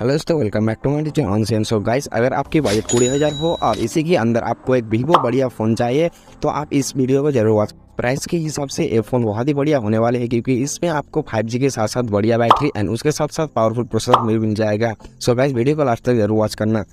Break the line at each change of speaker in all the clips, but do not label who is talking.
Hello दोस्तों welcome back to my ऑन सेन सो गाइस अगर आपकी बजट कुड़ी हज़ार हो और इसी के अंदर आपको एक वीवो बढ़िया फ़ोन चाहिए तो आप इस वीडियो को ज़रूर वॉच प्राइस के हिसाब से ये फ़ोन बहुत ही बढ़िया होने वाले हैं, क्योंकि इसमें आपको 5G के साथ साथ बढ़िया बैटरी एंड उसके साथ साथ पावरफुल प्रोसेसर मिल जाएगा. सो गाइस वीडियो को लास्ट तक ज़रूर वॉच करना.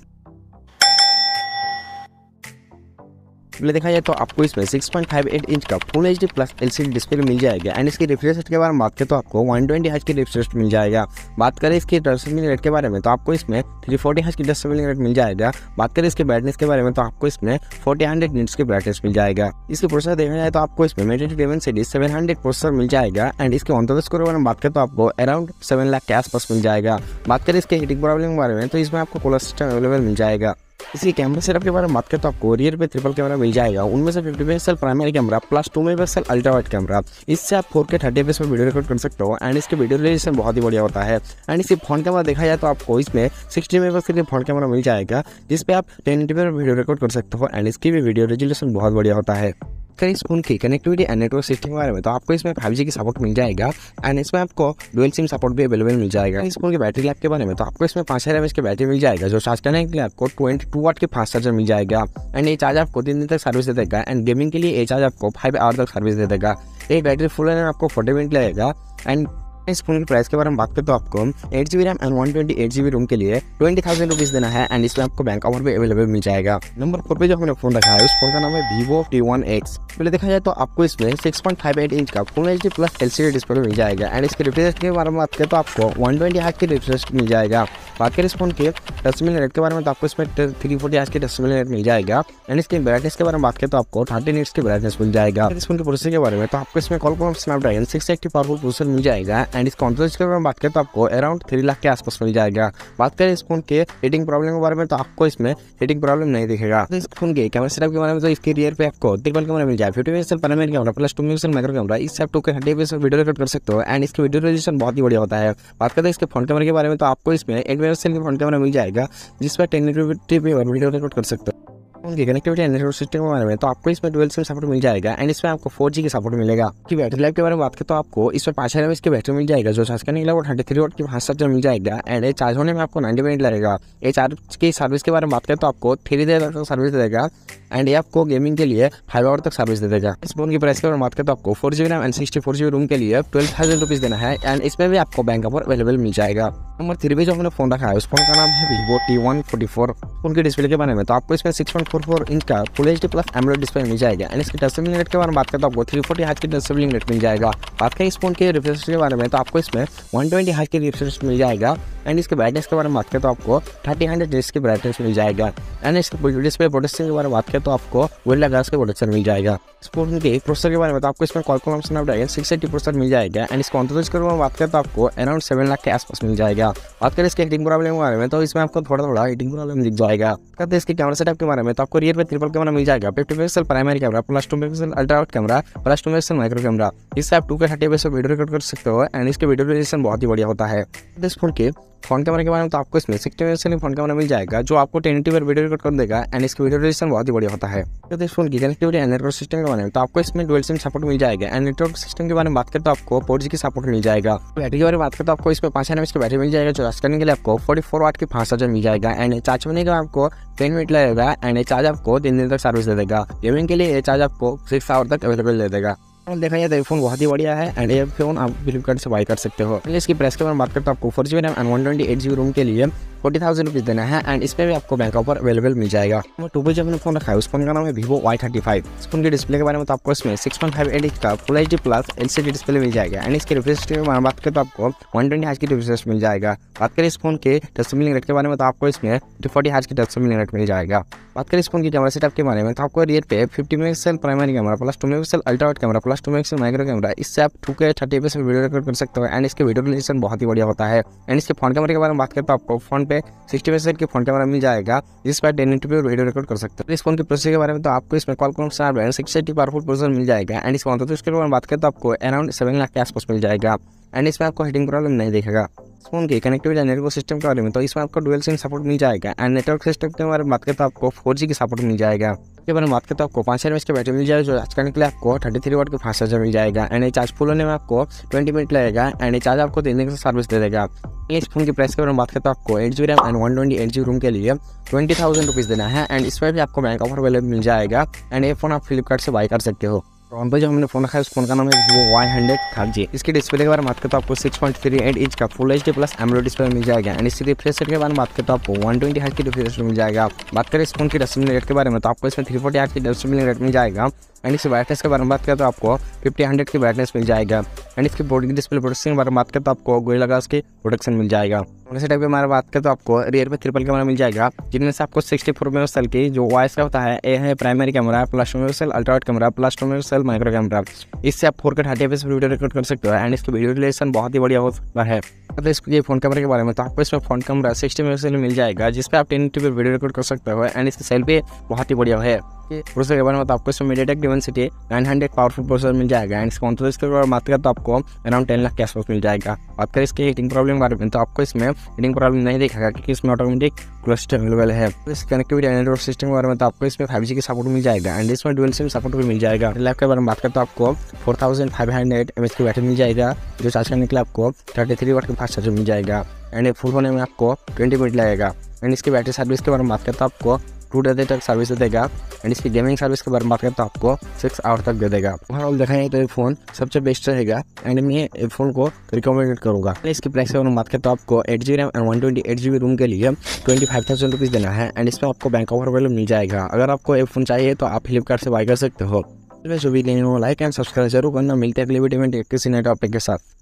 डिस्प्ले देखा जाए तो आपको इसमें 6.58 इंच का full H D plus L display मिल जाएगा। एंड इसकी रिफ्रेश रेट के बारे में बात करें तो आपको 120 ट्वेंटी हज की रिफ्रेश मिल जाएगा। बात करें इसके डस्टबिन रेट के बारे में तो आपको इसमें 340 फोर्टी हज की डस्टबिन रेट मिल जाएगा। बात करें इसके ब्राइटनेस के बारे में तो आपको इसमें फोर्टी हंड्रेड निट्स की ब्राइटनेस मिल जाएगा। इसके प्रोसेसर देखा जाए तो आपको इसमें मेटेड डेवन से सेवन हंड्रेड प्रोसेसर मिल जाएगा। एंड इसके ऑन स्कोर के बारे में बात करें तो आपको अराउंड सेवन लाख के आसपास मिल जाएगा। बात करें इसके हीटिंग प्रॉब्लम के बारे में तो इसमें आपको कूलर सिस्टम अवेलेबल मिल जाएगा। इसी कैमरा सेटअप के बारे में बात करें तो आपको रियर पे ट्रिपल कैमरा मिल जाएगा। उनमें से fifty pixel primary camera plus two megapixel ultra wide camera इससे आप फोर के थर्टी एफ़ वीडियो रिकॉर्ड कर सकते हो एंड इसके वीडियो रिलेशन बहुत ही बढ़िया होता है। एंड इसी फ़ोन कैमरा देखा जाए तो आपको इसमें सिक्सटी मेगापिक्सल के फ़ोन कैमरा मिल जाएगा जिसपे आप टेन वीडियो रिकॉर्ड कर सकते हो एंड इसकी भी वीडियो रेजुलेशन बहुत बढ़िया होता है। करें इस फ़ोन की कनेक्टिविटी एंड नेटवर्क सिस्टम के बारे में। तो आपको इसमें फाइव की सपोर्ट मिल जाएगा एंड इसमें आपको डुअल सिम सपोर्ट भी अवेलेबल मिल जाएगा। इस फ़ोन की बैटरी लाइफ के बारे में तो आपको इसमें पाँच हज़ार एम की बैटरी मिल जाएगा, जो चार्ज करने के लिए आपको ट्वेंटी टू वाट के फास्ट चार्जर मिल जाएगा। एंड ये चार्ज आपको तीन दिन तक सर्विस दे देगा एंड गेमिंग के लिए ये चार्ज आपको फाइव आवर तक सर्विस दे देगा। ये बैटरी फुल आपको फोर्टी मिनट लगेगा एंड इस फ़ोन के प्राइस के बारे में बात करें तो आपको eight G RAM and one twenty eight G ROM के लिए ट्वेंटी थाउज़ेंड रुपीज़ देना है एंड इसमें आपको बैंक ऑफ़र भी अवेलेबल मिल जाएगा। नंबर फोर पे जो हमने फ़ोन रखा है, उस फ़ोन का नाम है वीवो टी वन एक्स पहले देखा जाए तो आपको इसमें six point five eight inch का full H D plus L C D display मिल जाएगा एंड इसके रिफ्रेश के बारे में बात करें तो आपको वन ट्वेंटी हाथ की रिफ्रेश मिल जाएगा। बात करें इस फ़ोन के टच मिल रेट के बारे में तो आपको इसमें थ्री फोर्टी आज के टच मिल रेट मिल जाएगा एंड इसके ब्राइटनेस के बारे में बात करें तो आपको थर्टी मिनट्स की ब्राइटनेस मिल जाएगा। इस फ़ोन के प्रोसेसर के बारे में तो आपको इसमें Qualcomm Snapdragon six eighty powerful processor मिल जाएगा एंड इसका कॉन्ट्रेस्ट के में बात करें तो आपको अराउंड थ्री लाख के आसपास मिल जाएगा। बात करें इस फ़ोन के हीटिंग प्रॉब्लम के बारे में तो आपको इसमें हीटिंग प्रॉब्लम नहीं दिखेगा। तो इस फ़ोन के कैमरा सेटअप के बारे में तो इसके रियर पे आपको ट्रिपल कैमरा मिल जाए fifty pixel primary camera plus two pixel micro camera इससे आप टू के थर्टी पिक्सल वीडियो रिकॉर्ड कर सकते हो। एंड इसकी वीडियो रेजिस्ट्रेशन बहुत ही बढ़िया होता है। बात करते हैं इसके फ्रंट कैमरे के बारे में तो आपको इसमें एट पिक्सल के फ़ोन कैमरा मिल जाएगा जिसमें टेन वीडियो रिकॉर्ड कर सकते हो। उनकी कनेक्टिविटी एंड सिस्टम के बारे में तो आपको इसमें डुअल सिम सपोर्ट मिल जाएगा एंड इसमें आपको फोर जी की सपोर्ट मिलेगा। की बैटरी लाइफ के बारे में बात करें तो आपको इसमें पाँच हज़ार की बैटरी मिल जाएगा, जो चार्ज करने वो थर्टी थ्री वोट की फास्ट चार्जर मिल जाएगा एंड ये चार्ज होने में आपको नाइन्टी मिनट लगेगा। ये चार्ज की सर्विस के बारे में बात करें तो आपको थ्री देर तक सर्विस देगा एंड ये आपको गेमिंग के लिए फाइव आवर तक सर्विस दे देगा। इस फ़ोन की प्राइस के बात करें तो आपको four G RAM and sixty four G ROM के लिए ट्वेल्व थाउज़ेंड रुपीज़ देना है। एंड इसमें भी आपको बैंक ऑफ़र अवेलेबल मिल जाएगा। नंबर थ्री पे जो हमने फ़ोन रखा है, उस फ़ोन का नाम है Vivo T one forty four phone की डिस्प्ले के बारे में तो आपको इसमें six point four four inch का full H D plus AMOLED display मिल जाएगा। एंड इसके टचस्क्रीन रेट के बारे में बात करें तो आपको थ्री फोर्टी हाथ की टचस्क्रीन रेट मिल जाएगा। बात करें इस फ़ोन के रिफ्रेश के बारे में तो आपको इसमें वन ट्वेंटी हाथ की रिफ्रेश मिल जाएगा। एंड इसके ब्राइटनेस के बारे में बात करें तो आपको थर्टी हंड्रेड डेज़ की ब्राइटनेस मिल जाएगा। एंड इसके डिस्प्ले प्रोटेक्शन के बारे में बात करें तो आपको गोल्डा ग्लास के प्रोटेक्शन मिल जाएगा। फ़ोन के प्रोसेसर के बारे में तो आपको इसमें Qualcomm Snapdragon six eighty processor मिल जाएगा। एंड इसको अंतर्ज के बारे में बात करें तो आपको अराउंड सेवन लाख के आसपास मिल जाएगा। बात करें इसके हीटिंग प्रॉब्लम के बारे में तो इसमें आपको थोड़ा थोड़ा हीटिंग प्रॉब्लम दिख जाएगा। कहते इसके कैमरा सेटअप के बारे में तो आपको रियर पे ट्रिपल कैमरा मिल जाएगा। Fifty pixel primary camera plus two pixel ultra camera plus two pixel micro camera इससे आप टू के थर्टी पे वीडियो रिकॉर्ड कर सकते हो एंड इसके वीडियो रिलेशन बहुत ही बढ़िया होता है। इस फ़ोन के फ़ोन कैमरा के बारे में तो आपको इसमें सिक्सटी मेगा फ़ोन कैमरा मिल जाएगा, जो आपको टेन पर वीडियो रिकॉर्ड कर देगा एंड इसकी वीडियो रेजिस्टेंस बहुत ही बढ़िया होता है। तो इस फ़ोन की कनेक्टिविटी एंड नेटवर्क सिस्टम के बारे में तो आपको इसमें डुअल सिम सपोर्ट मिल जाएगा एंड नेटवर्क सिस्टम के बारे में बात करें तो आपको फोर जी की सपोर्ट मिल जाएगा। बैटरी के बारे में बात करें तो आपको इसमें पाँच की बैटरी मिल जाएगा, जो चार्ज करने के लिए आपको फोर्टी फोर वाट की फास्ट चार्जर मिल जाएगा एंड चार्ज होने का आपको टेन मिनट लगेगा एंड चार्ज आपको तीन दिन तक सर्विस दे देगा। गेमिंग के लिए ये चार्ज आपको सिक्स आवर तक अवेलेबल दे देगा। और देखा जाए तो फ़ोन बहुत ही बढ़िया है एंड ये फ़ोन आप फ्लिपकार्ट से बाई कर सकते हो। इसकी प्राइस के बारे में बात करते हैं आपको। Four G RAM and one twenty eight G ROM के लिए फोर्टी थाउज़ेंड रुपीज़ देना है एंड इसमें भी आपको बैंक ऑफ़र अवेलेबल मिल जाएगा। टू पे जो मैंने फ़ोन रखा है, उस फ़ोन का नाम है वीवो वाई थर्टी फाइव इस फ़ोन के डिस्प्ले के बारे में तो आपको इसमें सिक्स पॉइंट फाइव एट का full H D plus L C D display मिल जाएगा एंड इसके रिफ्रेश के में बात करें तो आपको वन ट्वेंटी हाज की रिफ्रेश मिल जाएगा। बात करें इस फ़ोन के टच रेट के बारे में तो आपको इसमें टू फोर्टी हाज की टच रेट मिल जाएगा। बात करें इस फ़ोन की कैमरा सेटअप के बारे में तो आपको रियर पे fifty megapixel primary camera plus two megapixel ultra camera plus two megapixel micro camera इससे आप टू के थर्टी पे वीडियो रिकॉर्ड कर सकते हो एंड इसके वीडियो रिलेशन बहुत ही बढ़िया होता है। एंड इसके फ़ोन कैमरे के बारे में बात करें तो आपको फ़ोन पे सिक्सटी परसेंट के फ़ोन कैमरा मिल जाएगा, जिस पर टेन पे वीडियो रिकॉर्ड कर सकते हैं। इस फ़ोन के प्रोसेसर के बारे में तो आपको इसमें Qualcomm Snapdragon six eighty powerful processor मिल जाएगा। एंड इस फ़ोन तो इसके बारे में बात करें तो आपको अराउंड सेवन लाख के आसपास मिल जाएगा। एंड इसमें आपको हीटिंग प्रॉब्लम नहीं देखेगा। फ़ोन के कनेक्टिविटी नेटवर्क सिस्टम के बारे में तो इसमें आपको डुअल सिम सपोर्ट मिल जाएगा। एंड नेटवर्क सिस्टम के बारे में बात करें तो आपको फोर की सपोर्ट मिल जाएगा। के बारे में बात करते हैं आपको। पाँच हज़ार की बैटरी मिल जाएगा, जो आज करने के लिए आपको थर्टी थ्री वाट के फास्ट चार्जर मिल जाएगा। एंड ये चार्ज फुल होने में आपको ट्वेंटी मिनट लगेगा। एंड ये चार्ज आपको देने का की सर्विस दे देगा। इस फ़ोन की प्राइस के बारे में बात करते हैं आपको। Eight G RAM and one twenty eight G ROM के लिए ट्वेंटी थाउज़ेंड रुपीज़ देना है। एंड इसमें भी आपको बैंक ऑफ़र अवेलेबल मिल जाएगा। एंड ये फ़ोन आप फ्लिपकार्ट से बाई कर सकते हो। फ्रंट पे जो हमने फ़ोन रखा है, उस फ़ोन का नाम है Vivo Y hundred third G इसके डिस्प्ले के बारे में बात करते तो आपको six point three eight inch का full H D plus AMOLED display मिल जाएगा। एंड इसके रिफ्रेश के बारे में बात करते तो आपको वन ट्वेंटी हाइट की रिफ्रेश मिल जाएगा। बात करें इस फ़ोन की डिस्प्ले रेट के बारे में तो आपको इसमें थ्री फोर्टी हाइट की डिस्प्ले रेट मिल जाएगा। एंड इसकी ब्राइटनेस के बारे में बात करें तो आपको फिफ्टी हंड्रेड की ब्राइटनेस मिल जाएगा। एंड इसकी बोर्ड की डिस्प्ले प्रोटेक्शन के बारे में बात करें तो आपको गोई लगा उसकी प्रोटेक्शन मिल जाएगा। ऐसे टाइप के हमारे बात करें तो आपको रियर पे ट्रिपल कैमरा मिल जाएगा, जिनमें से आपको सिक्सटी फोर मेगा सेल की जो वॉइस का होता है ए है primary camera plus two megapixel ultrawide camera plus two mega micro camera इससे आप फोर के थर्टी एफ़ वीडियो रिकॉर्ड कर सकते हो एंड इसकी वीडियो रिलेशन बहुत ही बढ़िया हो सकता है। तो इसके फ़ोन कैमरे के बारे में तो आपको इसमें फ़ोन कैमरा सिक्सटी मेगा मिल जाएगा, जिसपे आप टेन वीडियो रिकॉर्ड कर सकते हो एंड इसकी सेल्फी बहुत ही बढ़िया है। प्रोसेसर के बारे में तो आपको इसमें मीडियाटेक डिवेंसिटी 900 पावरफुल प्रोसेसर मिल जाएगा। एंड इसका बारे में बात करें तो आपको अराउंड टेन लाख के आसपास मिल जाएगा। बात करें इसके हीटिंग प्रॉब्लम के बारे में तो आपको इसमें हीटिंग प्रॉब्लम नहीं दिखेगा क्योंकि इसमें ऑटोमेटिक क्लस्टर अवेलेबल है। इस कनेक्टिविटी एंड्रॉइड सिस्टम के बारे में तो आपको इसमें फाइव जी की सपोर्ट मिल जाएगा। एंड इसमें डुअल सिम सपोर्ट भी मिल जाएगा। लैप के बारे में बात करें तो आपको four thousand five hundred M H की बैटरी मिल जाएगा, जो चार्ज करने के लिए आपको थर्टी थ्री वाट का फास्ट चार्जर मिल जाएगा। एंड फुल होने में आपको ट्वेंटी मिनट लगेगा। एंड इसकी बैटरी सर्विस के बारे में बात करते हैं आपको टू डे तक सर्विस देगा। एंड इसकी गेमिंग सर्विस के बारे में बात करें तो आपको सिक्स आवर तक दे देगा। ओवरऑल देखा तो ये फ़ोन सबसे बेस्ट रहेगा। एंड मैं ये फ़ोन को रिकमेंड करूँगा। इसकी प्राइस के बात करें तो आपको eight G RAM and one twenty eight G B ROM के लिए ट्वेंटी फाइव थाउज़ेंड रुपीज़ देना है। एंड इसमें आपको बैंक ऑफ़र अवेलेबल मिल जाएगा। अगर आपको ये फ़ोन चाहिए तो आप फ्लिपकार्ट से बाई कर सकते हो। जो भी लेने लाइक एंड सब्सक्राइब ज़रूर करना। मिलते हैं अगले वीडियो में। किसी नए टॉपिक के साथ।